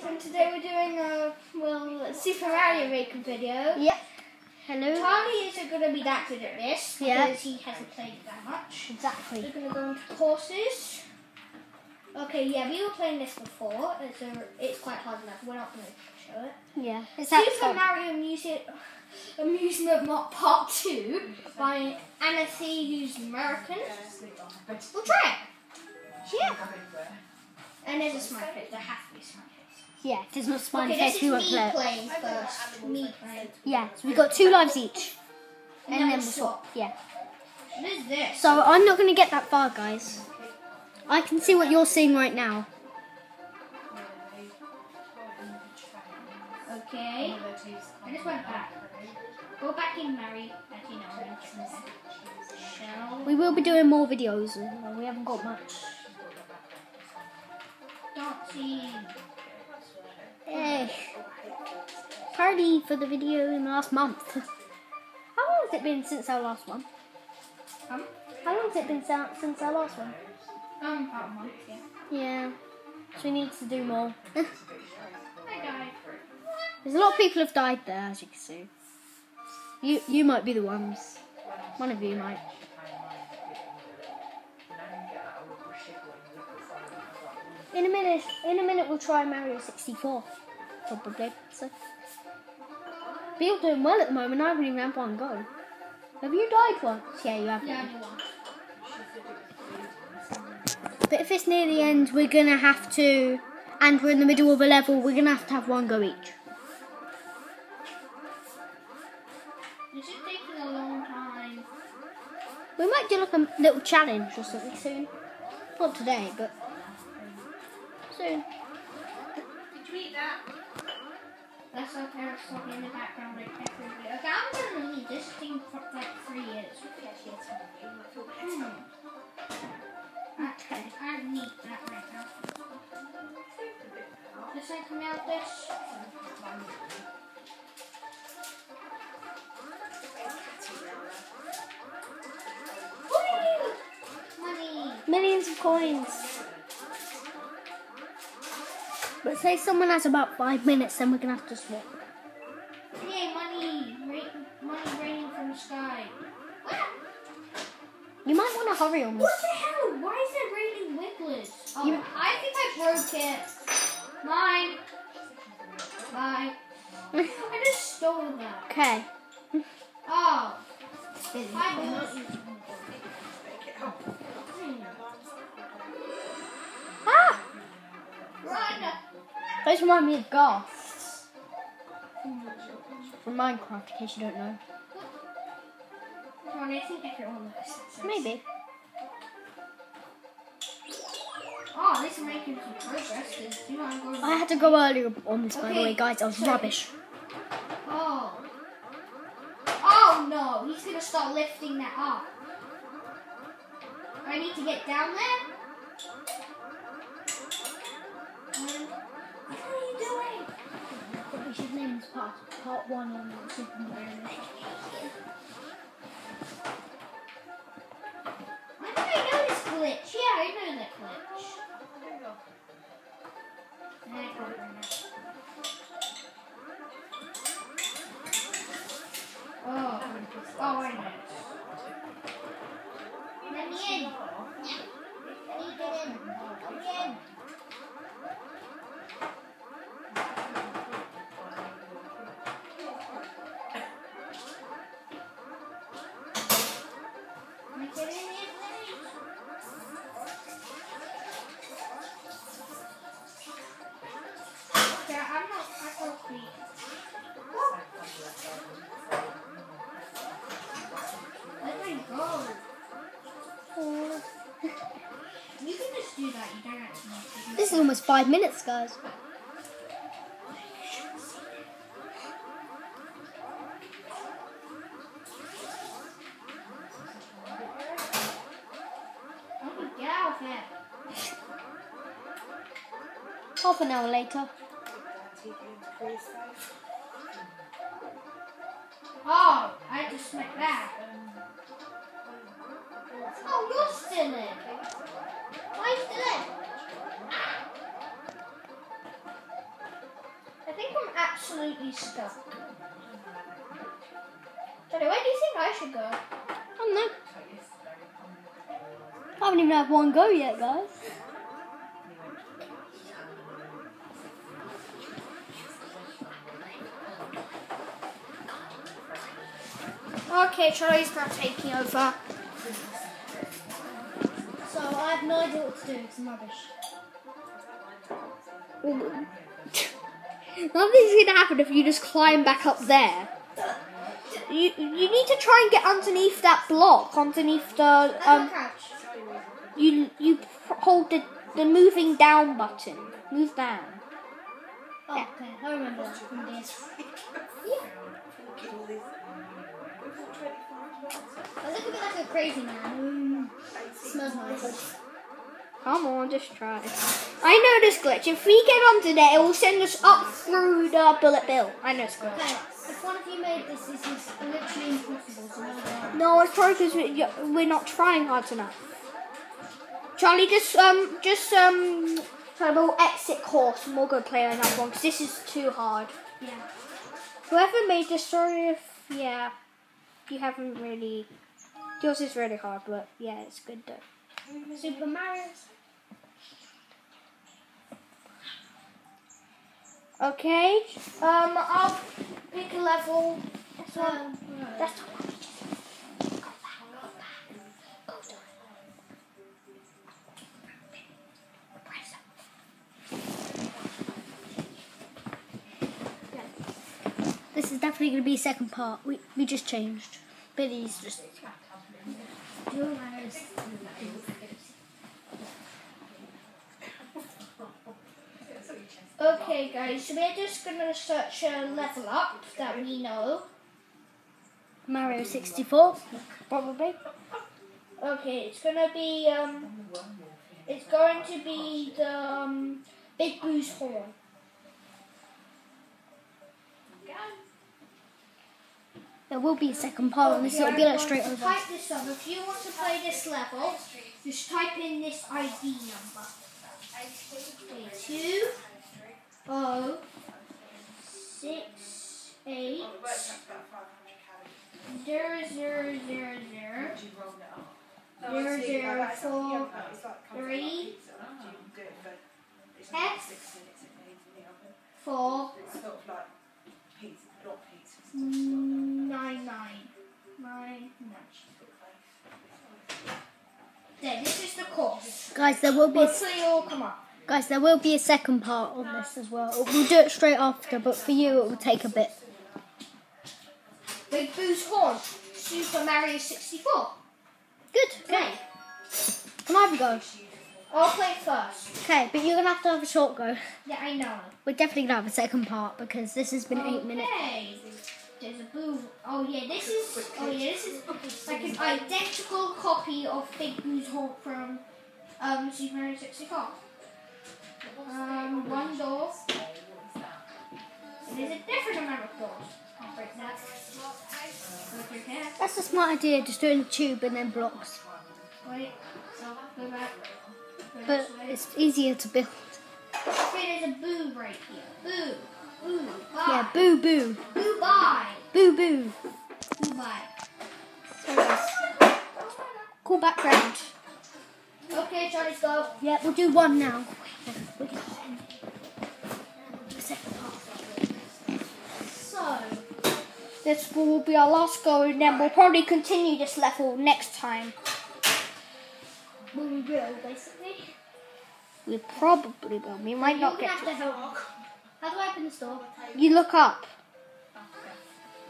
and today we're doing a well Super Mario Maker video. Yep. Hello. Charlie isn't going to be that good at this Yeah. because he hasn't played it that much. Exactly. We're going to go into courses. Okay, yeah, we were playing this before. It's a, it's quite hard enough. We're not going to show it. Yeah. It's Super. Mario Music Amusement Mop Part Two by Anna C. Who's American. We'll try it. Yeah. And there's a smile face. There has to be a smile face. Yeah. There's no smiley Okay, face. this We is won't me play it. playing first. Me playing. Yeah. So we got two lives each, And and then then we'll we'll swap. Yeah. What is this? So I'm not gonna get that far, guys. I can see what you're seeing right now. Okay. I just went back. Go back in, Mary. You know. We will be doing more videos. We haven't got much. Dancing. Party for the video in the last month. How long has it been since our last one? Um, How long has it been since our last one? um, about a month, yeah. Yeah. So we need to do more. There's a lot of people have died there, as you can see. You you might be the ones. One of you might. In a minute, in a minute, we'll try Mario 64, probably. So, you're doing well at the moment. I haven't even had one go. Have you died once? Yeah, you have. Yeah. But if it's near the end, we're gonna have to, and we're in the middle of a level, we're gonna have to have one go each. This is taking a long time. We might do like a little challenge or something soon. Not today, but soon. That's our parents talking in the background like everybody. Okay, I'm gonna need this thing for like three years. Hmm. Okay. I need that right now. This ain't coming out this. Whee! Money. Millions of coins. But say someone has about five minutes, then we're gonna have to swap. Yay, money. Rain, money raining from the sky. You might want to hurry on this. What the hell? Why is it raining Wigglets? Oh, You- I think I broke it. Mine. Bye. I just stole that. Okay. Oh. Those remind me of ghasts. From Minecraft, in case you don't know. I think everyone knows this. Maybe. Oh, this is making some progress. 'cause you know I'm going. I had to go earlier on this, by the way, guys. I was So- rubbish. Oh. Oh no, he's gonna start lifting that up. I need to get down there. Um, what are you doing? We should name this part one on Super This is almost five minutes, guys. Get out of here. Half an hour later. Oh, I had to smack that. Oh, you're still in. Absolutely stuck. Johnny, where do you think I should go? I don't know. I haven't even had one go yet, guys. Okay, Charlie's now taking over. So I have no idea what to do. It's rubbish. Nothing's gonna happen if you just climb back up there. You you need to try and get underneath that block, underneath the um. You you hold the the moving down button. Move down. Oh, okay. I remember that from this. I look a bit like a crazy man. Mm, smells nice. Come on, just try. I know this glitch. If we get onto there, it will send us up through the bullet bill. I know this glitch. Okay, if one of you made this, this is literally impossible. So no it's probably because we, we're not trying hard enough. Charlie, just um, just um, try we'll exit course and we'll go play another one because this is too hard. Yeah. Whoever made this, sorry if yeah, you haven't really. Yours is really hard, but yeah, it's good though. Super Mario. Okay, um, I'll pick a level. So, That's the one. we just- Go back, go back. Go it. Press up. This is definitely going to be a second part. We we just changed. Billy's just. Okay, guys, so we're just gonna search a level up that we know. Mario 64, probably. Okay, it's gonna be um, it's going to be the um, Big Boo's Haunt. There will be a second part on this. It'll be like straight over. Type this up. If you want to play this level, just type in this ID number. Okay, two oh six eight zero zero zero zero zero zero four three F four nine nine nine nine. There, this is the course. Guys, there will be Hopefully it will come up. Guys, there will be a second part on this as well. We'll do it straight after, but for you it will take a bit. Big Boo's Haunt. Super Mario 64. Good. Okay. Can I have a go? I'll play first. Okay, but you're gonna have to have a short go. Yeah, I know. We're definitely gonna have a second part because this has been eight minutes. There's a boo. Oh yeah, this is. Oh yeah, this is like an identical copy of Big Boo's Haunt from um, Super Mario 64. Um, one door. There's a different amount of doors. I'll break that. Go through here. That's a smart idea. Just doing the tube and then blocks, Wait. Go back. Go but it's easier to build. Okay, there's a boo right here. Boo. Boo. Bye. Yeah. Boo boo. Boo bye. Boo boo. Boo bye. So guys, cool background. Okay, Charlie's go. Yeah, we'll do one now. We'll do the second part. So, This will be our last go, and then we'll probably continue this level next time. we will basically. We probably will. We might not get have to. help. How do I open the door? You look up.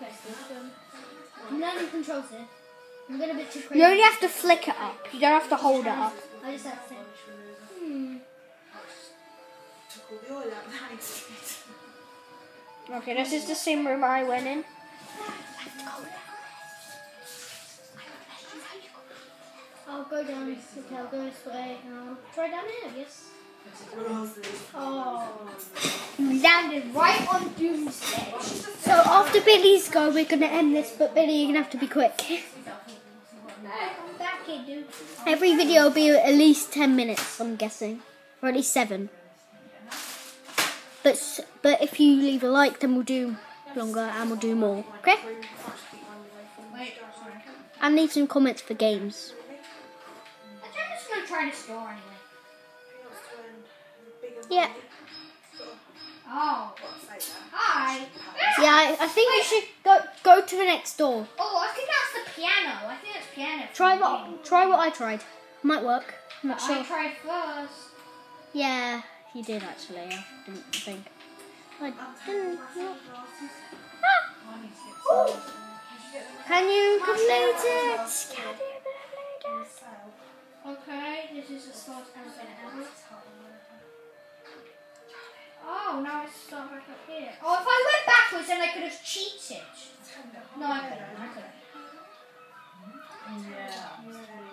Okay, so I'm learning controls here. I'm getting a bit too crazy. You only have to flick it up. You don't have to hold it up. I just have to. Okay, this is the same room I went in. I'll go down. Okay, I'll go this way. And I'll um, try down here, I guess. Oh. You landed Right on Doomsday. So after Billy's go, we're gonna end this. But Billy, you're gonna have to be quick. Hey, come back here, dude. Every video will be at least ten minutes. I'm guessing, or at least seven. But but if you leave a like, then we'll do longer and we'll do more. Okay? Wait. And leave some comments for games. I think I'm just gonna try the store anyway. Yeah. Oh. Hi. Yeah, I, I think we should go go to the next door. Oh, I think that's the piano. I think it's piano. Try what try what I tried. Might work. I'm not sure. I tried first. Yeah, you did actually. I didn't think. I didn't. Ah! Can you complete it? Can you complete it? Okay, this is the slowest I've. Oh, now it's start back up here. Oh, if I went backwards, then I could have cheated. No, I couldn't. I couldn't. Hi.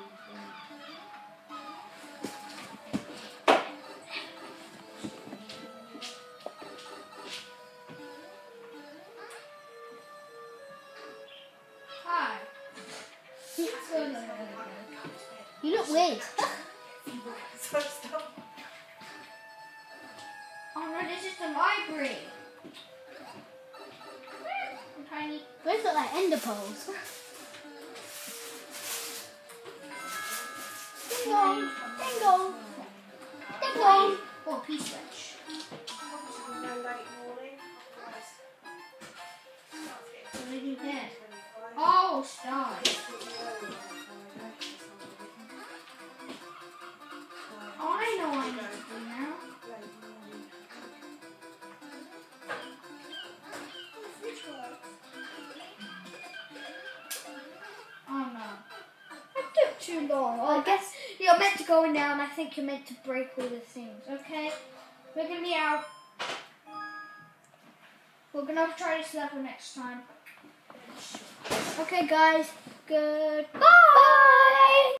Weird. Oh no, this is the library. Tiny. Those look like ender pearls. Ding dong, ding dong, ding dong. Oh, P switch. What did you get? Oh, star. Too long. Oh, I guess you're meant to go in now, and I think you're meant to break all the things. Okay? We're gonna be out. We're gonna try this level next time. Okay, guys. Goodbye.